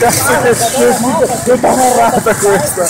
Cazzo che uma che com isso.